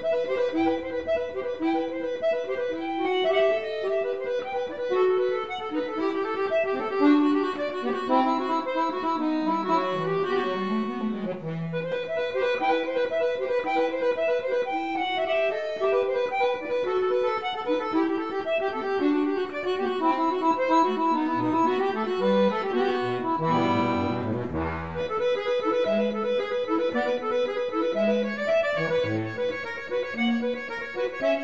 Música